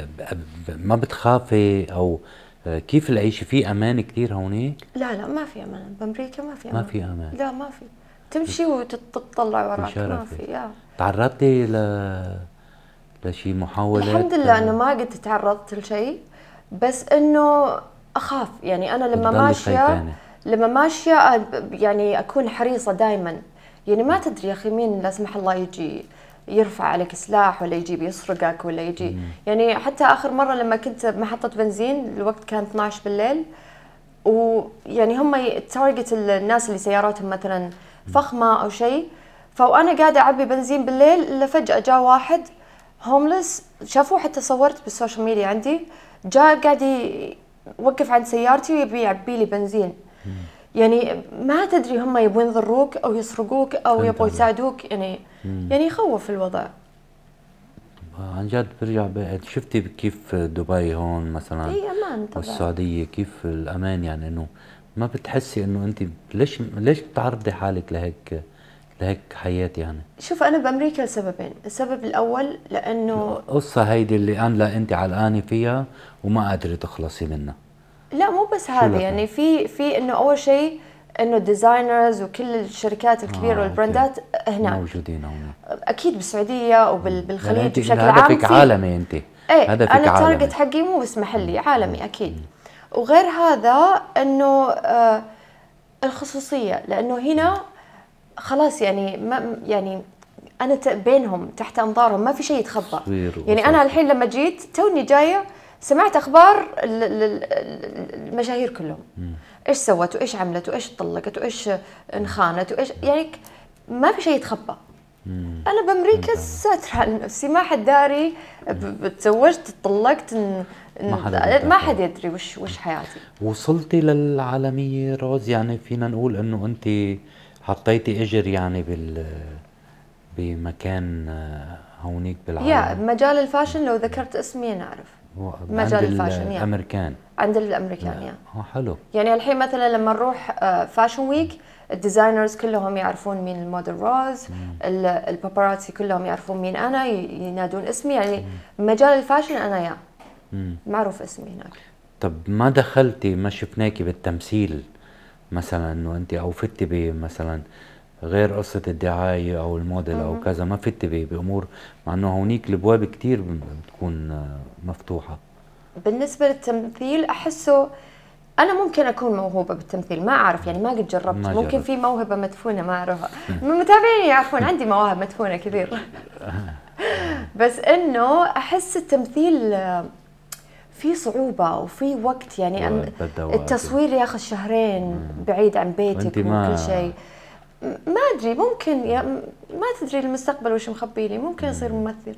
ب... ما بتخافي آه، كيف العيش؟ في أمان كتير هونيك؟ لا لا ما في أمان. بأمريكا ما في أمان. ما في أمان. لا ما في. تمشي وتطلع وراك. ما. في. يا. تعرضتي ل لشي محاولات؟ الحمد لله إنه ما قد تعرضت لشيء بس إنه أخاف. يعني أنا لما ماشية. لما ماشيه يعني أكون حريصة دائما يعني ما تدري يا أخي مين لا سمح الله يجي يرفع عليك سلاح ولا يجي بيسرقك ولا يجي. يعني حتى آخر مرة لما كنت بمحطه بنزين الوقت كان 12 بالليل. ويعني هم تارجت الناس اللي سياراتهم مثلا فخمة أو شيء. فأنا قاعدة أعبي بنزين بالليل الا فجاه جاء واحد homeless شافوه حتى صورت بال social media عندي. جاء قاعد يوقف عند سيارتي ويبي يعبي لي بنزين. يعني ما تدري هم يبون يضروك أو يسرقوك أو يبغوا. يساعدوك يعني يعني يخوف الوضع. عن جد برجع بعد شفتي كيف دبي هون مثلا؟ إي أمان طبعا. والسعودية كيف الأمان؟ يعني إنه ما بتحسي إنه أنت ليش ليش بتعرضي حالك لهيك لهيك حياة يعني؟ شوف أنا بأمريكا لسببين. السبب الأول لأنه القصة هيدي اللي أنا لا أنت علقانة فيها وما قادرة تخلصي منها. لا مو بس هذا؟ يعني في في إنه أول شيء إنه ال designers وكل الشركات الكبيرة آه، وال brand ات هناك موجودين هون. أكيد بالسعودية يعني وبالخليج أنت بشكل عام هدفك عالمي أنت. إيه هدفك أنا ال target حقي مو بس محلي عالمي أكيد. وغير هذا إنه آه الخصوصية لأنه هنا خلاص يعني ما يعني أنا بينهم تحت أنظارهم ما في شيء يتخبى يعني أنا. الحين لما جيت توني جاية سمعت أخبار ال- ال- ال- المشاهير كلهم. إيش سوت وإيش عملت وإيش طلقت وإيش انخانت وإيش يعني ما في شيء يتخبى. أنا بأمريكا ساتر على نفسي. ما حد داري تزوجت طلقت ن- ما بيدري. ما حد يدري وش وش حياتي. وصلتي للعالمية روز يعني فينا نقول إنه أنت حطيتي إجر يعني بال بمكان آه، هونيك بالعالم. yeah مجال ال fashion لو ذكرت اسمي هو مجال عند ال fashion، yeah. الأمريكان. عند الأمريكان yeah. آه حلو. يعني الحين مثلا لما نروح fashion week ال designers كلهم يعرفون مين الموديل روز ال- ال paparazzi كلهم يعرفون مين أنا ينادون اسمي. يعني مجال ال fashion أنا yeah. مم. معروف اسمي هناك. طب ما دخلتي ما شفناكي بالتمثيل مثلا انه انت أو فتي بمثلا غير قصة الدعاية أو الموديل أو كذا ما فتي ب- بأمور مع إنه هونيك الأبواب كتير بتكون آه، مفتوحة. بالنسبة للتمثيل أحسه أنا ممكن أكون موهوبة بالتمثيل ما أعرف يعني ما قد جربت. ما ممكن. في موهبة مدفونة ما أعرفها. متابعيني يعرفون عندي مواهب مدفونة كثير. بس إنه أحس التمثيل آه، في صعوبة وفي وقت يعني. التصوير ياخذ شهرين بعيد عن بيتك وكل شيء. ما أدري ممكن يا ما تدري المستقبل وش مخبي لي ممكن اصير ممثلة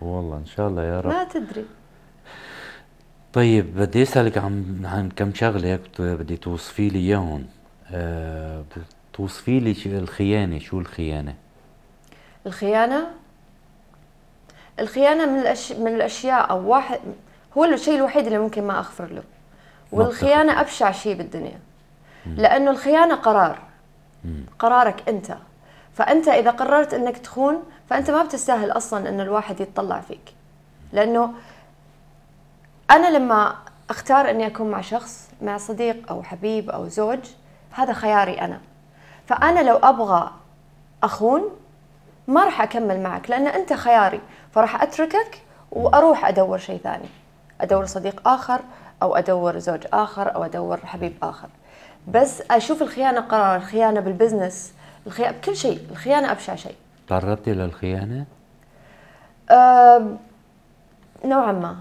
والله إن شاء الله يا رب. ما تدري. طيب بدي أسألك عن عن كم شغلة بدي توصفي لي إياهم. أه توصفي لي الخيانة شو الخيانة؟ الخيانة؟ الخيانة من الأش... من الأشياء أو واحد هو الشيء الوحيد اللي ممكن ما أغفر له. والخيانة أبشع شيء بالدنيا. لأنه الخيانة قرار. قرارك أنت. فأنت إذا قررت أنك تخون فأنت ما بتستاهل أصلا أن الواحد يتطلع فيك. لأنه أنا لما أختار أني أكون مع شخص مع صديق أو حبيب أو زوج هذا خياري أنا. فأنا لو أبغى أخون ما راح أكمل معك لأن أنت خياري. فراح أتركك وأروح أدور شيء ثاني. أدور صديق آخر أو أدور زوج آخر أو أدور حبيب آخر. بس أشوف الخيانة قرار الخيانة بال business الخيانه بكل شيء الخيانة أبشع شيء. تعرضتي للخيانة؟ أه نوعا ما.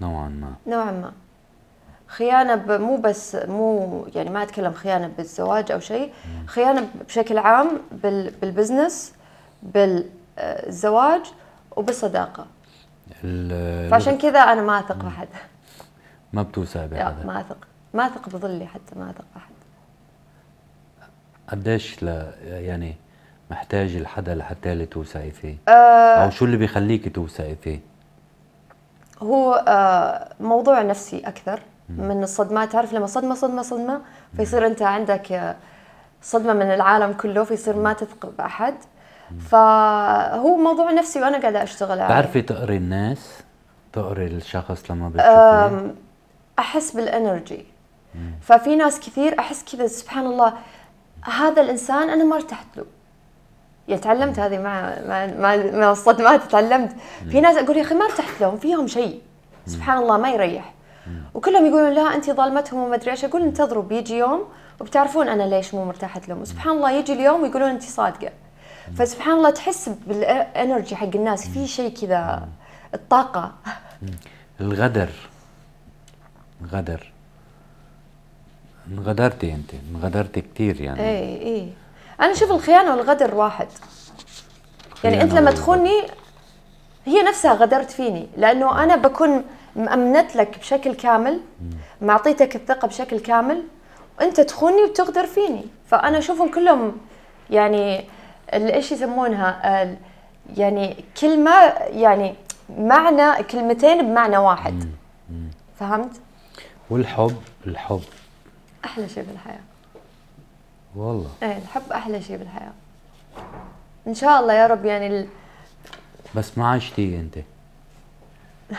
نوعا ما. نوعا ما. خيانة ب- مو بس مو يعني ما أتكلم خيانة بالزواج أو شيء. خيانة بشكل عام بال بال business بالزواج وبالصداقة. ال- فعشان كذا أنا ما أثق بحد. ما بتوثق لا بحدا ما أثق. ما اثق بظلي حتى ما أثق بحد قديش ل يعني محتاج الحدا لحتى اللي توثقي فيه؟ آه أو شو اللي بيخليكي توثقي فيه؟ هو آه موضوع نفسي أكثر من الصدمات تعرف لما صدمة صدمة صدمة فيصير أنت عندك آه، صدمة من العالم كله فيصير ما تثق باحد فهو موضوع نفسي وأنا قاعدة أشتغل عليه. بتعرفي تقري الناس؟ تقري الشخص لما بتشوفيه؟ أم، أحس بالإنرجي. ففي ناس كثير أحس كذا سبحان الله هذا الإنسان أنا ما ارتحت له. يعني تعلمت هذه مع مع مع, الصدمات تعلمت في ناس أقول يا أخي ما ارتحت لهم فيهم شيء. سبحان الله ما يريح. وكلهم يقولون لا انت ظلمتهم وما أدري إيش. أقول انتظروا بيجي يوم وبتعرفون أنا ليش مو مرتاحة لهم. وسبحان الله يجي اليوم ويقولون انت صادقة. فسبحان الله تحس بالإنرجي حق الناس في شيء كذا الطاقة. الغدر. غدر انغدرتي انت؟ انغدرتي كثير يعني. اي اي أنا أشوف الخيانة والغدر واحد. يعني أنت لما. تخوني هي نفسها غدرت فيني لأنه أنا بكون مأمنت لك بشكل كامل معطيتك الثقة بشكل كامل وأنت تخوني وتغدر فيني. فأنا أشوفهم كلهم يعني إيش يسمونها؟ يعني كلمة يعني معنى كلمتين بمعنى واحد. فهمت؟ والحب؟ الحب. أحلى شيء بالحياة. والله. إيه الحب أحلى شيء بالحياة. إن شاء الله يا رب يعني ال- بس ما عشتي أنت.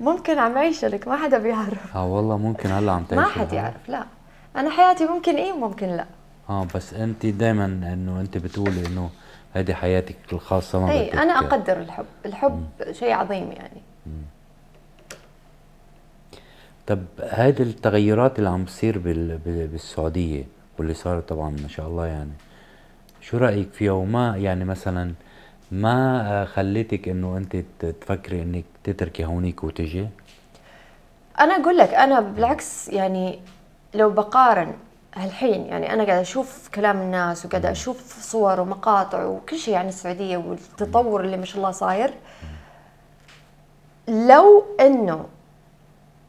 ممكن عم عيش لك ما حدا بيعرف. آه والله ممكن هلا عم تعيشي ما حد. يعرف لا. أنا حياتي ممكن إيه ممكن لا. آه بس أنت دائما إنه أنت بتقولي إنه هذه حياتك الخاصة ما اي أنا أقدر الحب. الحب شيء عظيم يعني. طب هذه التغيرات اللي عم. بال- بالسعودية واللي صارت طبعا ما شاء الله يعني شو رأيك فيها وما يعني مثلا ما خليتك إنه أنت تفكري إنك تتركي هونيك وتجي أنا أقول لك أنا بالعكس يعني لو بقارن هالحين يعني أنا قاعدة أشوف كلام الناس وقاعدة أشوف صور ومقاطع وكل شيء عن السعودية والتطور اللي ما شاء الله صاير لو إنه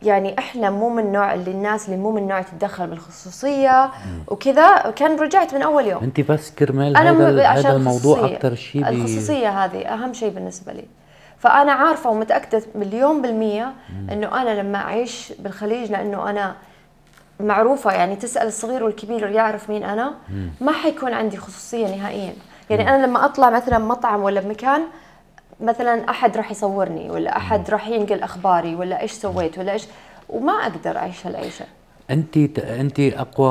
يعني إحنا مو من النوع اللي الناس اللي مو من النوع تتدخل بالخصوصية وكذا كان رجعت من أول يوم. انت بس كرمال أنا هذا هذا الموضوع الخصوصية. أكثر شيء بي... الخصوصية هذه أهم شيء بالنسبة لي. فأنا عارفة ومتأكدة مليون بالمية إنه أنا لما أعيش بالخليج لأنه أنا معروفة يعني تسأل الصغير والكبير يعرف مين أنا ما حيكون عندي خصوصية نهائيا. يعني أنا لما أطلع مثلا مطعم ولا بمكان مثلا أحد راح يصورني ولا أحد راح ينقل أخباري ولا إيش سويت ولا إيش وما أقدر أعيش هالعيشة. أنت أنت أقوى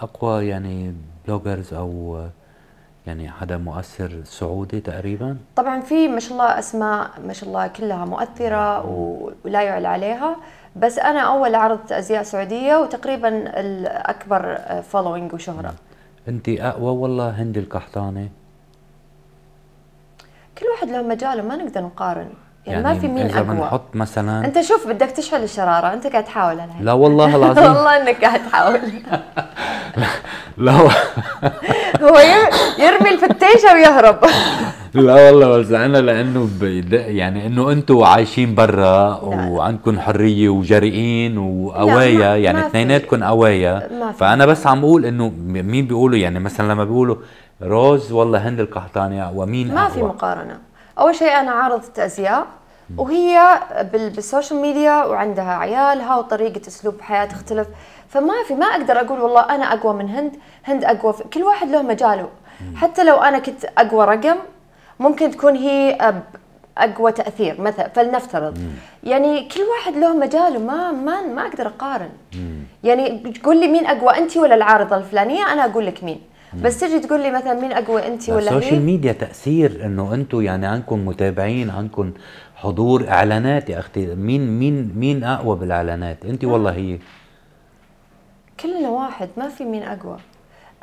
أقوى يعني bloggers أو يعني حدا مؤثر سعودي تقريبا؟ طبعا في ما شاء الله أسماء ما شاء الله كلها مؤثرة و- ولا يعلى عليها. بس أنا أول عارضة أزياء سعودية وتقريبا الأكبر following وشهرة. أنت أقوى والله هند القحطاني. كل واحد له مجاله ما نقدر نقارن. يعني, ما في مين إذا أقوى. بنحط مثلا أنت شوف بدك تشعل الشرارة أنت قاعد تحاول الحين لا والله العظيم. والله إنك قاعد تحاول. لا هو ير- يرمي الفتيشه ويهرب لا والله بس أنا لأنه ب- يعني إنه أنتم عايشين برا. وعندكم حرية وجريئين وقوايا يعني. اثنيناتكم قوايا. فأنا بس عم بقول إنه مين بيقولوا؟ يعني مثلا لما بيقولوا روز والله هند القحطاني اقوى مين ما أقوى؟ في مقارنة. أول شيء أنا عارضة ازياء وهي بال- بال social media وعندها عيالها وطريقة أسلوب حياة تختلف. فما في ما أقدر أقول والله أنا أقوى من هند هند أقوى في كل واحد له مجاله. حتى لو أنا كنت أقوى رقم ممكن تكون هي أب- أقوى تأثير مثلا فلنفترض. يعني كل واحد له مجاله ما ما ما أقدر أقارن. يعني تقول لي مين أقوى انت ولا العارضة الفلانية؟ أنا أقول لك مين. بس تجي تقول لي مثلا مين أقوى انت ولا ال social هي ميديا تأثير إنه أنتم يعني عندكم متابعين عندكم حضور إعلانات يا أختي. مين مين مين أقوى بالإعلانات؟ انت والله هي. كلنا واحد ما في مين أقوى.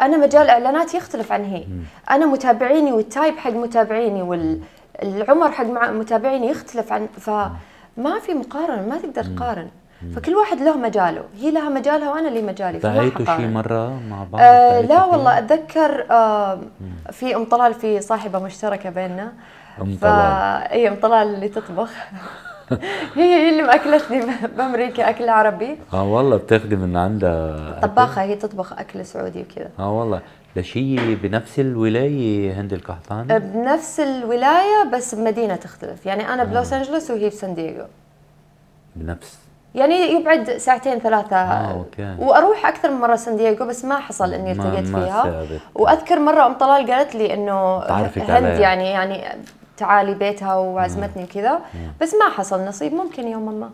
أنا مجال إعلانات يختلف عن هي. أنا متابعيني وال type حق متابعيني والعمر حق متابعيني يختلف عن فما في مقارنة ما تقدر تقارن. فكل واحد له مجاله. هي لها مجالها وأنا لي مجالي شيء حقارن. مرة مع بعض آه لا؟ والله أتذكر آه في أم طلال في صاحبة مشتركة بيننا. ف... طلال. إي أم طلال اللي تطبخ. هي هي اللي مأكلتني بأمريكا أكل عربي. آه والله بتاخدي من عندها؟ طباخة هي تطبخ أكل سعودي وكذا. آه والله. لشي بنفس الولاية هند القحطاني؟ بنفس الولاية بس بمدينه تختلف. يعني أنا بلوس أنجلوس وهي بسان دييغو. بنفس. يعني يبعد ساعتين ثلاثة. آه، أوكي. وأروح أكثر من مرة سان دييغو بس ما حصل إني التقيت فيها. ثابت. وأذكر مرة أم طلال قالت لي إنه هند عليها. يعني يعني تعالي بيتها وعزمتني وكذا. بس ما حصل نصيب ممكن يوما ما.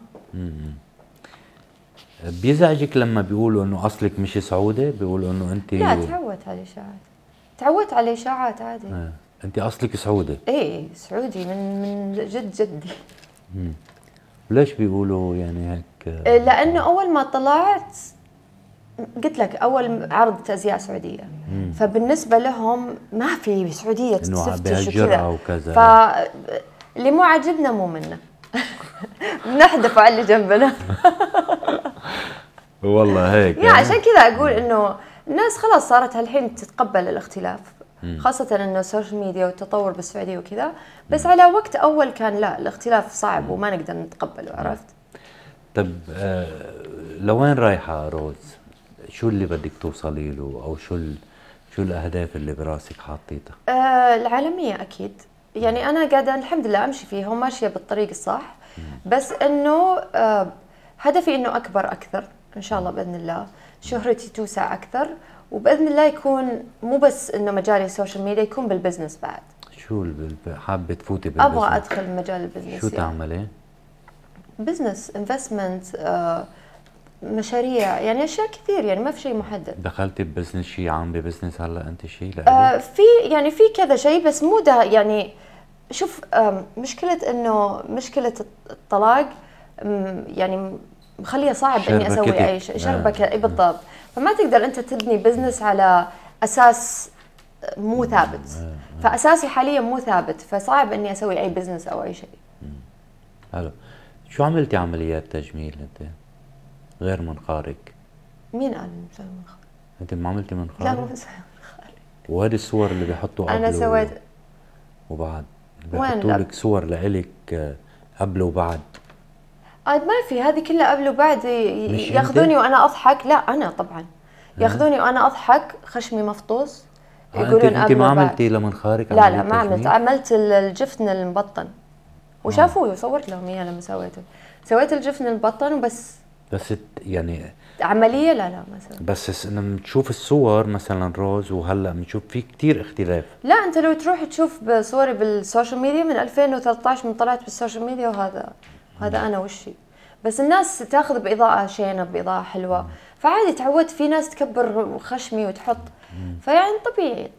بيزعجك لما بيقولوا إنه أصلك مش سعودي؟ بيقولوا إنه انت لا تعودت على الإشاعات تعودت على الإشاعات عادي. آه. انت أصلك سعودي. إيه سعودي من من جد جدي. ليش بيقولوا يعني هيك؟ إيه، لأنه أول ما طلعت قلت لك أول عرض ازياء سعودية. فبالنسبة لهم ما في سعودية إنه تفتش بهالجرأة وكذا. وكذا. ف اللي مو عاجبنا مو منا. بنحدف على اللي جنبنا. والله هيك يا عشان كذا أقول إنه الناس خلاص صارت هالحين تتقبل الاختلاف. خاصة إنه ال social media والتطور بالسعودية وكذا. بس على وقت أول كان لا الاختلاف صعب وما نقدر نتقبله عرفت؟ طب آه لوين رايحة روز؟ شو اللي بدك توصلي له؟ أو شو. شو الأهداف اللي براسك حاطيتها؟ آه العالمية أكيد. يعني أنا قاعدة الحمد لله أمشي فيها وماشية بالطريق الصح. بس إنه آه هدفي إنه أكبر أكثر إن شاء الله بإذن الله. شهرتي توسع أكثر. وبإذن الله يكون مو بس إنه مجالي ال social media يكون بال business بعد شو حابة تفوتي بال business؟ أبغى أدخل مجال ال business شو تعملي؟ business investment مشاريع يعني أشياء كثير يعني ما في شيء محدد دخلتي ب business شيء عم ب business هلأ أنت شيء آه، لإلك؟ في يعني في كذا شيء بس مو ده يعني شوف آم، مشكلة إنه مشكلة الطلاق يعني مخليه صعب إني أسوي. أي شيء آه. شربكة اي بالضبط فما تقدر أنت تبني business على أساس مو ثابت فأساسي حاليا مو ثابت فصعب إني أسوي أي business أو أي شيء حلو شو عملتي عمليات تجميل أنت؟ غير منخارك مين قال مسوي منخار؟ أنت ما عملتي لا منخارك؟ مو مسوي منخار وهذه الصور اللي بيحطوا أنا سويت وبعد بيحطوا لا؟ لك صور لإلك قبل وبعد عاد ما في هذه كلها قبل وبعد ياخذوني؟ وأنا أضحك؟ لا أنا طبعا. ياخذوني وأنا أضحك خشمي مفطوس. آه، يقولون أنت ما. عملتي لمنخارك لا لا ما عملت؟ عملت ال- الجفن المبطن. وشافوه وصورت لهم اياه لما سويته. سويت الجفن المبطن وبس. بس يعني عملية؟ لا لا ما سويت. بس لما تشوف الصور مثلا روز وهلأ بنشوف في كتير اختلاف. لا أنت لو تروح تشوف بصوري بال social media من 2013 من طلعت بال social media وهذا. هذا أنا وشي بس الناس تاخذ بإضاءة شينة بإضاءة حلوة. فعادي تعودت في ناس تكبر خشمي وتحط. فيعني طبيعي.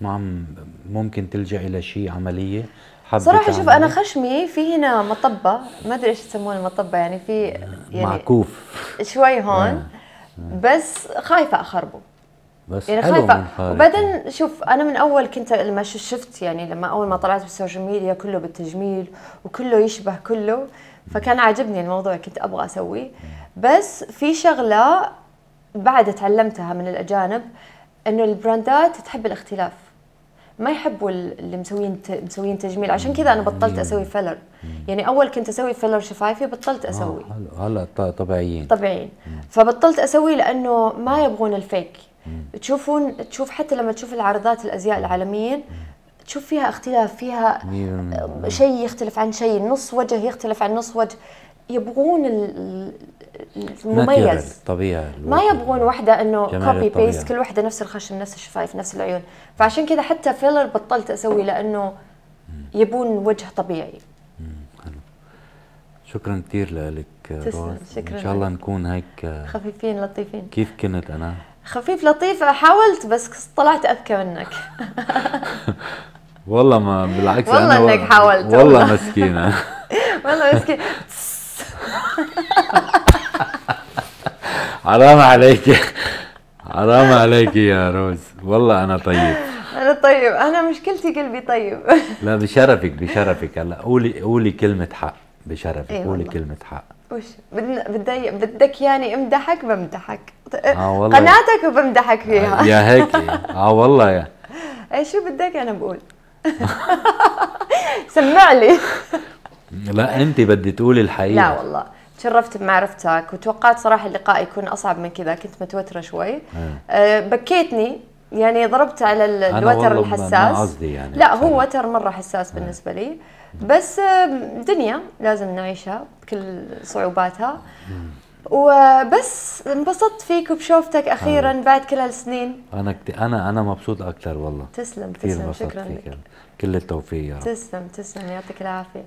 ما عم ممكن تلجأ إلى شيء عملية؟ حابة صراحة شوف أنا؟ خشمي في هنا مطبة. ما أدري إيش يسمونه المطبة يعني في يعني معكوف. شوي هون. بس خايفة أخربه. بس يعني حلو خايفة. وبعدين شوف أنا من أول كنت لما شفت يعني لما أول ما طلعت بال social media كله بالتجميل وكله يشبه كله فكان عاجبني الموضوع كنت أبغى اسويه بس في شغلة بعد تعلمتها من الأجانب إنه البراندات تحب الاختلاف. ما يحبوا ال- اللي مسوين مسوين تجميل. عشان كذا أنا بطلت أسوي filler يعني أول كنت أسوي filler شفايفي بطلت أسوي. آه حلو. هلا ط- طبيعيين. طبيعيين. فبطلت أسوي لأنه ما يبغون ال fake. تشوفون تشوف حتى لما تشوف العرضات الأزياء العالميين تشوف فيها اختلاف فيها. شيء يختلف عن شيء نص وجه يختلف عن نص وجه. يبغون ال- ال- المميز. طبيعي ما يبغون واحدة إنه copy. paste كل واحدة نفس الخشم نفس الشفايف نفس العيون. فعشان كذا حتى filler بطلت أسوي لأنه يبون وجه طبيعي. شكرا كثير لك تسلم، شكراً إن شاء الله. نكون هيك آه، خفيفين لطيفين. كيف كنت أنا؟ خفيف لطيف حاولت بس طلعت اذكى منك. والله ما بالعكس والله أنا إنك حاولت، والله والله. مسكينة. والله مسكين حرام عليك. حرام عليك يا روز. والله أنا طيب. أنا طيب. أنا مشكلتي قلبي طيب. لا بشرفك بشرفك. هلا قولي قولي كلمة حق. بشرفك إي قولي والله. كلمة حق. وش؟ بدنا بدي بدك يعني امدحك بمدحك. آه والله. قناتك وبمدحك فيها. يا هيك. آه والله يا. اي شو بدك؟ أنا بقول. سمع لي لا أنت بدي تقولي الحقيقة. لا والله. تشرفت بمعرفتك وتوقعت صراحة اللقاء يكون أصعب من كذا. كنت متوترة شوي. أه. بكيتني. يعني ضربت على الوتر الحساس. قصدي يعني لا هو. وتر مرة حساس بالنسبة لي. بس دنيا لازم نعيشها بكل صعوباتها. وبس انبسطت فيك وبشوفتك أخيرا بعد كل هالسنين. أنا كت... أنا أنا مبسوط أكثر والله. تسلم تسلم شكرا فيك لك. كل التوفيق يا رب. تسلم تسلم يعطيك العافية.